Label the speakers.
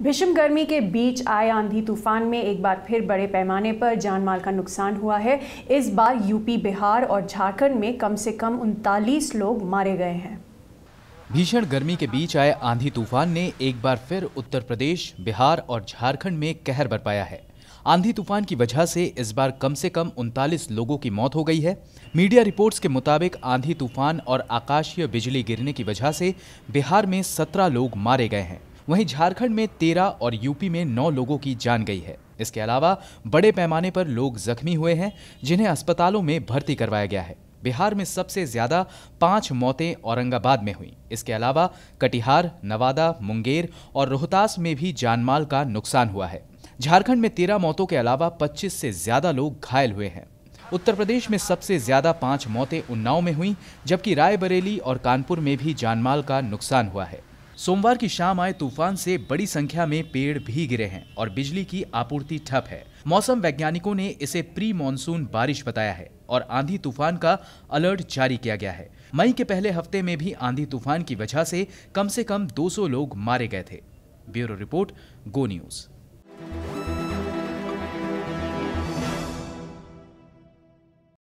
Speaker 1: भीषण गर्मी के बीच आए आंधी तूफ़ान में एक बार फिर बड़े पैमाने पर जान माल का नुकसान हुआ है। इस बार यूपी, बिहार और झारखंड में कम से कम उनतालीस लोग मारे गए हैं।
Speaker 2: भीषण गर्मी के बीच आए आंधी तूफ़ान ने एक बार फिर उत्तर प्रदेश, बिहार और झारखंड में कहर बरपाया है। आंधी तूफ़ान की वजह से इस बार कम से कम उनतालीस लोगों की मौत हो गई है। मीडिया रिपोर्ट्स के मुताबिक आंधी तूफ़ान और आकाशीय बिजली गिरने की वजह से बिहार में सत्रह लोग मारे गए हैं। वहीं झारखंड में तेरह और यूपी में नौ लोगों की जान गई है। इसके अलावा बड़े पैमाने पर लोग जख्मी हुए हैं, जिन्हें अस्पतालों में भर्ती करवाया गया है। बिहार में सबसे ज़्यादा पाँच मौतें औरंगाबाद में हुई। इसके अलावा कटिहार, नवादा, मुंगेर और रोहतास में भी जानमाल का नुकसान हुआ है। झारखंड में तेरह मौतों के अलावा 25 से ज़्यादा लोग घायल हुए हैं। उत्तर प्रदेश में सबसे ज़्यादा पाँच मौतें उन्नाव में हुई, जबकि रायबरेली और कानपुर में भी जानमाल का नुकसान हुआ है। सोमवार की शाम आए तूफ़ान से बड़ी संख्या में पेड़ भी गिरे हैं और बिजली की आपूर्ति ठप है। मौसम वैज्ञानिकों ने इसे प्री मानसून बारिश बताया है और आंधी तूफ़ान का अलर्ट जारी किया गया है। मई के पहले हफ़्ते में भी आंधी तूफ़ान की वजह से कम से कम 200 लोग मारे गए थे। Bureau report, Go News.